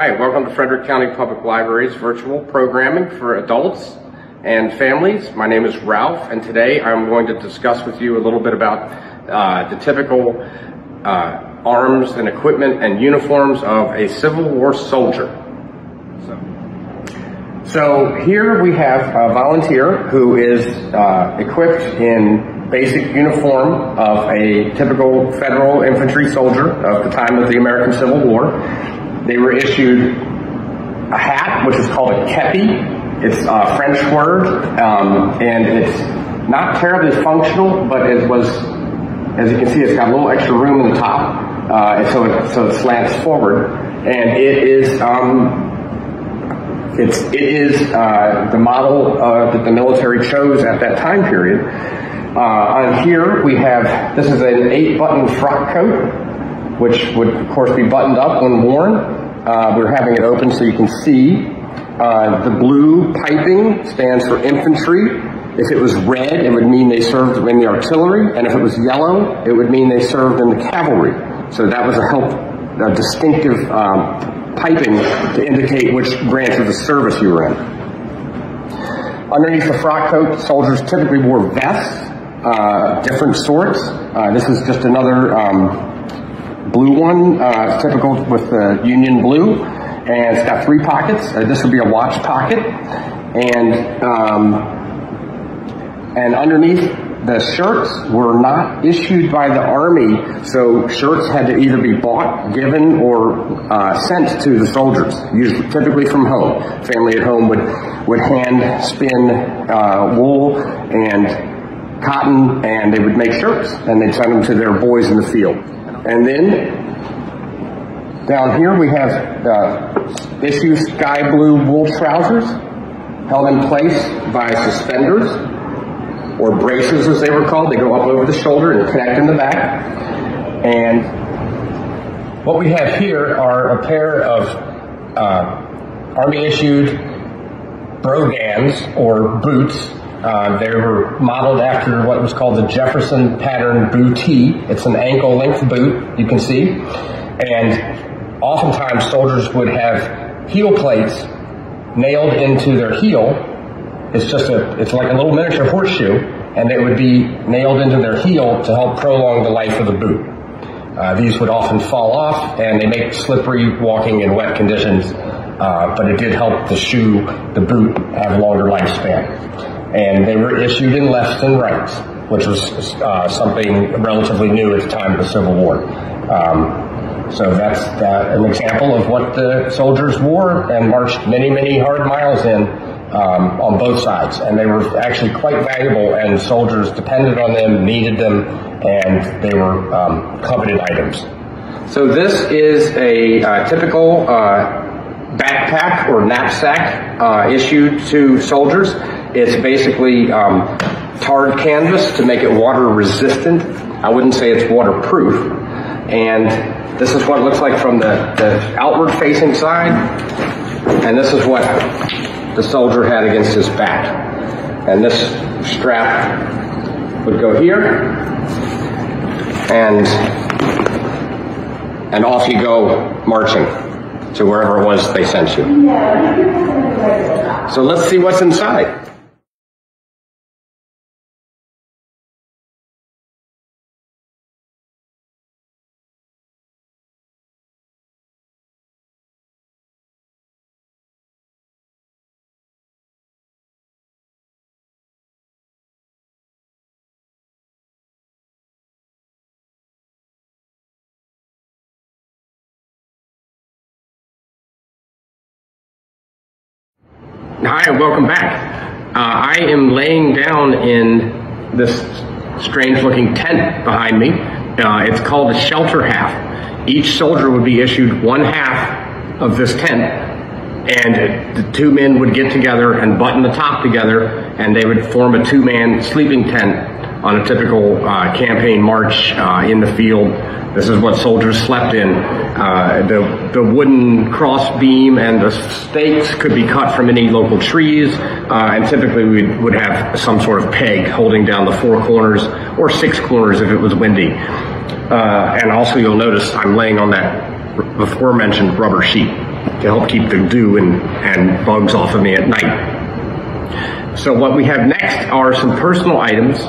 Hi, welcome to Frederick County Public Library's virtual programming for adults and families. My name is Ralph, and today I'm going to discuss with you a little bit about uh, the typical uh, arms and equipment and uniforms of a Civil War soldier. So, so here we have a volunteer who is uh, equipped in basic uniform of a typical federal infantry soldier of the time of the American Civil War. They were issued a hat, which is called a kepi. It's a French word, um, and it's not terribly functional, but it was, as you can see, it's got a little extra room in the top, uh, so it so it slants forward, and it is um, it's it is uh, the model uh, that the military chose at that time period. Uh, on here we have this is an eight-button frock coat, which would of course be buttoned up when worn. Uh, we're having it open so you can see. Uh, the blue piping stands for infantry. If it was red, it would mean they served in the artillery, and if it was yellow, it would mean they served in the cavalry. So that was a help, a distinctive um, piping to indicate which branch of the service you were in. Underneath the frock coat, soldiers typically wore vests, uh, different sorts. Uh, this is just another um, blue one, uh, typical with the Union blue, and it's got three pockets. Uh, this would be a watch pocket, and um, and underneath the shirts were not issued by the army, so shirts had to either be bought, given, or uh, sent to the soldiers, usually typically from home. Family at home would would hand spin uh, wool and cotton, and they would make shirts, and they'd send them to their boys in the field. And then down here we have uh, issue sky blue wool trousers held in place by suspenders or braces as they were called. They go up over the shoulder and connect in the back. And what we have here are a pair of uh, Army issued brogans or boots. Uh, they were modeled after what was called the Jefferson pattern bootie. It's an ankle length boot, you can see. And oftentimes soldiers would have heel plates nailed into their heel it's just a, it's like a little miniature horseshoe, and it would be nailed into their heel to help prolong the life of the boot. Uh, these would often fall off, and they make slippery walking in wet conditions, uh, but it did help the shoe, the boot, have longer lifespan. And they were issued in lefts and rights, which was uh, something relatively new at the time of the Civil War. Um, so that's an example of what the soldiers wore and marched many, many hard miles in um, on both sides, and they were actually quite valuable, and soldiers depended on them, needed them, and they were um, coveted items. So this is a uh, typical uh, backpack or knapsack uh, issued to soldiers. It's basically um, tarred canvas to make it water resistant. I wouldn't say it's waterproof. And this is what it looks like from the, the outward facing side. And this is what the soldier had against his back. And this strap would go here, and and off you go marching to wherever it was they sent you. So let's see what's inside. Hi, welcome back. Uh, I am laying down in this strange looking tent behind me. Uh, it's called a shelter half. Each soldier would be issued one half of this tent, and the two men would get together and button the top together, and they would form a two man sleeping tent on a typical uh, campaign march uh, in the field this is what soldiers slept in. Uh, the, the wooden cross beam and the stakes could be cut from any local trees, uh, and typically we would have some sort of peg holding down the four corners or six corners if it was windy. Uh, and also you'll notice I'm laying on that before mentioned rubber sheet. to help keep the dew and, and bugs off of me at night. So what we have next are some personal items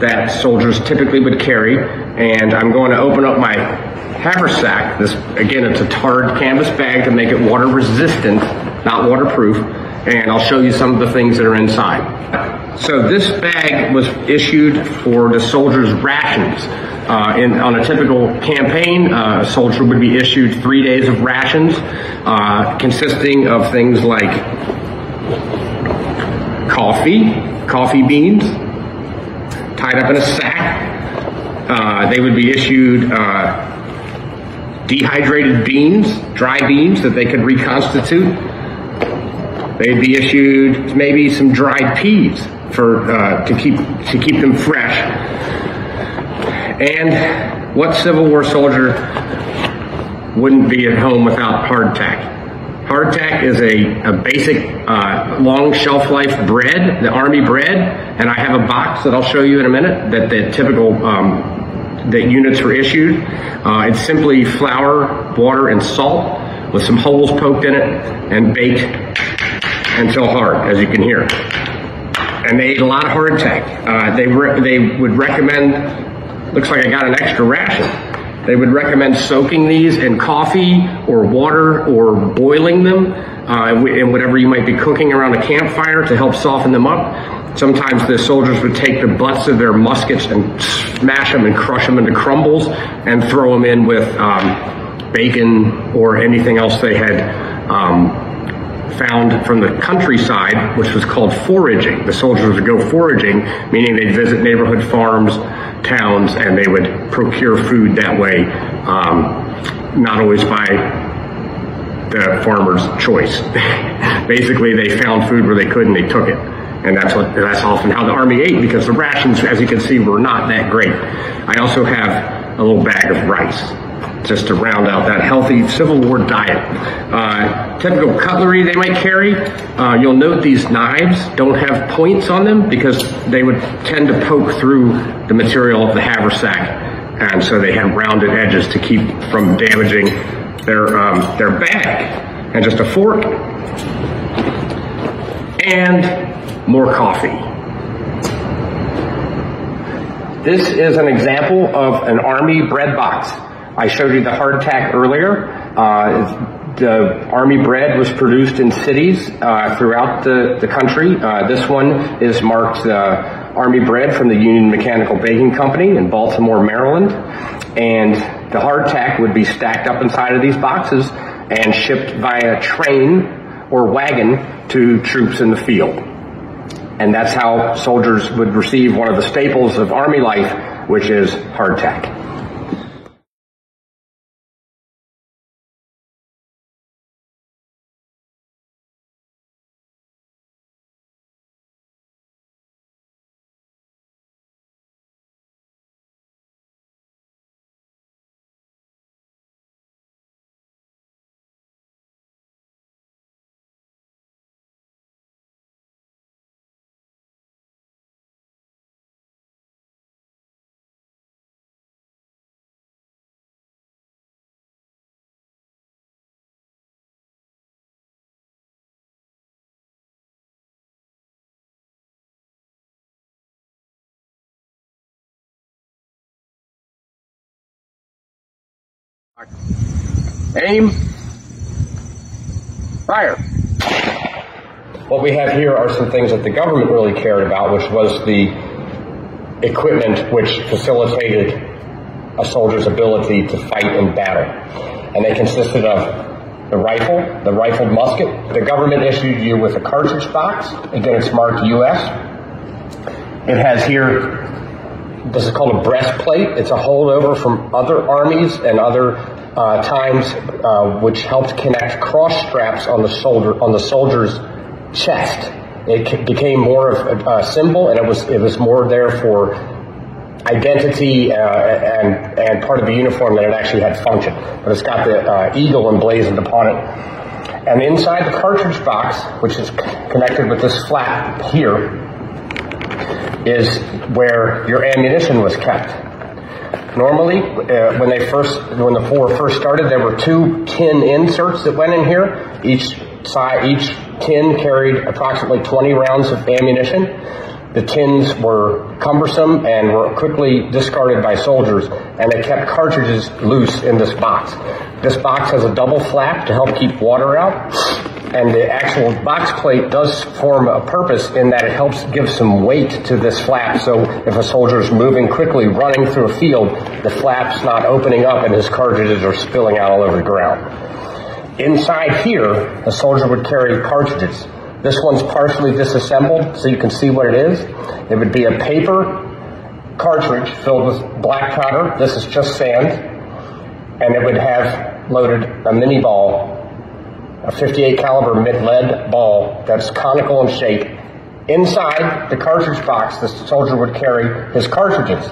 that soldiers typically would carry, and I'm going to open up my haversack. This again, it's a tarred canvas bag to make it water resistant, not waterproof, and I'll show you some of the things that are inside. So this bag was issued for the soldiers' rations. Uh, in, on a typical campaign, uh, a soldier would be issued three days of rations, uh, consisting of things like coffee, coffee beans, tied up in a sack. Uh, they would be issued uh, dehydrated beans, dry beans that they could reconstitute. They'd be issued maybe some dried peas for uh, to keep to keep them fresh. And what Civil War soldier wouldn't be at home without hardtack? Hardtack is a, a basic uh, long shelf life bread, the army bread, and I have a box that I'll show you in a minute that the typical um, that units were issued. Uh, it's simply flour, water, and salt with some holes poked in it and baked until hard, as you can hear. And they ate a lot of hardtack. Uh, they they would recommend. Looks like I got an extra ration. They would recommend soaking these in coffee or water or boiling them uh, in whatever you might be cooking around a campfire to help soften them up. Sometimes the soldiers would take the butts of their muskets and smash them and crush them into crumbles and throw them in with um, bacon or anything else they had um, found from the countryside, which was called foraging. The soldiers would go foraging, meaning they'd visit neighborhood farms, towns, and they would procure food that way, um, not always by the farmer's choice. Basically, they found food where they could and they took it. And that's what that's often how the army ate because the rations, as you can see, were not that great. I also have a little bag of rice just to round out that healthy Civil War diet. Uh, typical cutlery they might carry. Uh, you'll note these knives don't have points on them because they would tend to poke through the material of the haversack. And so they had rounded edges to keep from damaging their, um, their bag. And just a fork and more coffee. This is an example of an army bread box. I showed you the hardtack earlier. Uh, the army bread was produced in cities uh, throughout the, the country. Uh, this one is marked uh, army bread from the Union Mechanical Baking Company in Baltimore, Maryland. And the hardtack would be stacked up inside of these boxes and shipped via train or wagon to troops in the field. And that's how soldiers would receive one of the staples of army life, which is hardtack. Aim. Fire. What we have here are some things that the government really cared about, which was the equipment which facilitated a soldier's ability to fight in battle. And they consisted of the rifle, the rifled musket. The government issued you with a cartridge box. Again, it's marked U.S. It has here this is called a breastplate. It's a holdover from other armies and other uh, times, uh, which helped connect cross straps on the soldier on the soldier's chest. It became more of a, a symbol, and it was it was more there for identity uh, and and part of the uniform than it actually had function. But it's got the uh, eagle emblazoned upon it. And inside the cartridge box, which is connected with this flap here, is where your ammunition was kept. Normally, uh, when they first, when the four first started, there were two tin inserts that went in here. Each side, each tin carried approximately 20 rounds of ammunition. The tins were cumbersome and were quickly discarded by soldiers, and they kept cartridges loose in this box. This box has a double flap to help keep water out, and the actual box plate does form a purpose in that it helps give some weight to this flap. So if a soldier is moving quickly, running through a field, the flap's not opening up and his cartridges are spilling out all over the ground. Inside here, a soldier would carry cartridges. This one's partially disassembled, so you can see what it is. It would be a paper cartridge filled with black powder. This is just sand. And it would have loaded a Minié ball a 58 caliber mid-lead ball that's conical in shape. Inside the cartridge box, the soldier would carry his cartridges.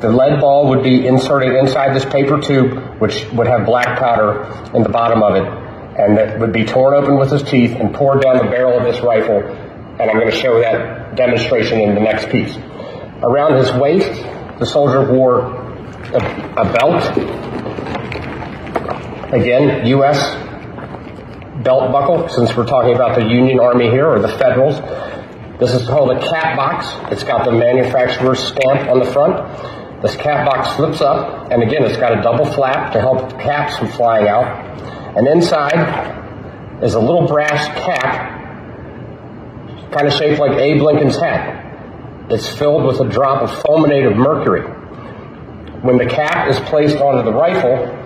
The lead ball would be inserted inside this paper tube, which would have black powder in the bottom of it, and that would be torn open with his teeth and poured down the barrel of this rifle. And I'm going to show that demonstration in the next piece. Around his waist, the soldier wore a, a belt Again, U.S. belt buckle, since we're talking about the Union Army here, or the Federals. This is called a cap box. It's got the manufacturer's stamp on the front. This cap box slips up, and again, it's got a double flap to help caps from flying out. And inside is a little brass cap, kind of shaped like Abe Lincoln's hat. It's filled with a drop of fulminate of mercury. When the cap is placed onto the rifle,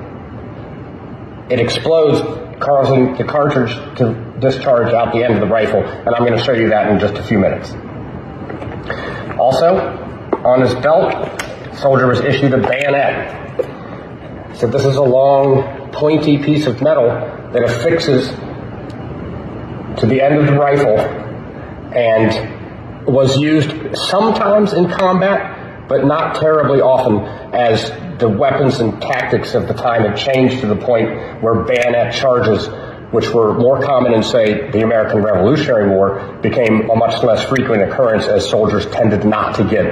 it explodes, causing the cartridge to discharge out the end of the rifle, and I'm going to show you that in just a few minutes. Also, on his belt, soldier was issued a bayonet. So this is a long, pointy piece of metal that affixes to the end of the rifle and was used sometimes in combat, but not terribly often as the weapons and tactics of the time had changed to the point where bayonet charges, which were more common in, say, the American Revolutionary War, became a much less frequent occurrence as soldiers tended not to get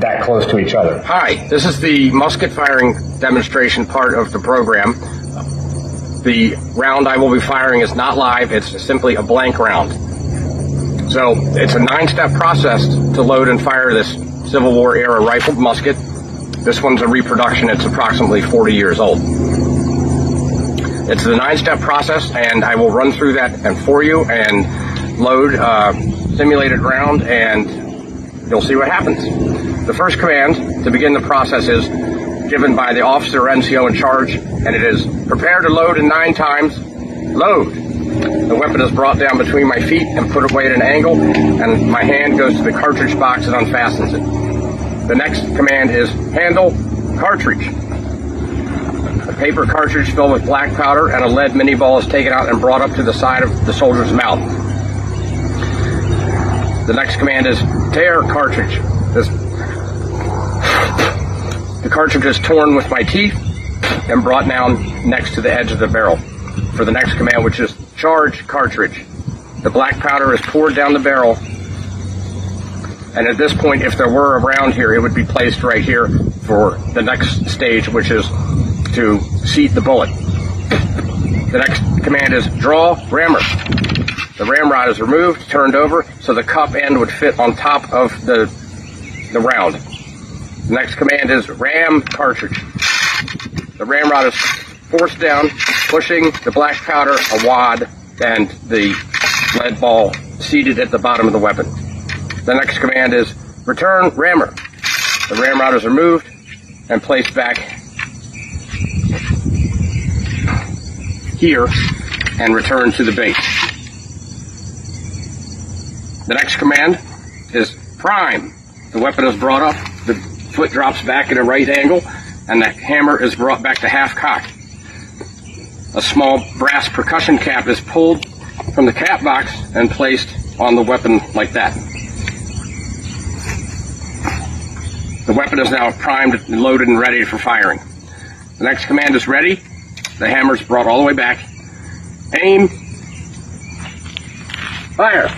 that close to each other. Hi, this is the musket firing demonstration part of the program. The round I will be firing is not live, it's simply a blank round. So it's a nine step process to load and fire this Civil War era rifled musket. This one's a reproduction. It's approximately 40 years old. It's the nine-step process, and I will run through that and for you and load uh, simulated round, and you'll see what happens. The first command to begin the process is given by the officer NCO in charge, and it is prepare to load in nine times. Load. The weapon is brought down between my feet and put away at an angle, and my hand goes to the cartridge box and unfastens it. The next command is handle cartridge. A paper cartridge filled with black powder and a lead Minié ball is taken out and brought up to the side of the soldier's mouth. The next command is tear cartridge. This, the cartridge is torn with my teeth and brought down next to the edge of the barrel. For the next command, which is charge cartridge. The black powder is poured down the barrel and at this point, if there were a round here, it would be placed right here for the next stage, which is to seat the bullet. The next command is draw rammer. The ramrod is removed, turned over, so the cup end would fit on top of the, the round. The next command is ram cartridge. The ramrod is forced down, pushing the black powder a wad and the lead ball seated at the bottom of the weapon. The next command is return rammer. The ramrod is removed and placed back here and returned to the base. The next command is prime. The weapon is brought up, the foot drops back at a right angle, and the hammer is brought back to half cock. A small brass percussion cap is pulled from the cap box and placed on the weapon like that. The weapon is now primed, loaded, and ready for firing. The next command is ready. The hammer is brought all the way back. Aim. Fire.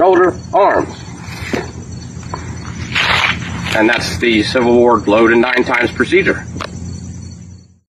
shoulder, arms. And that's the Civil War load and nine times procedure.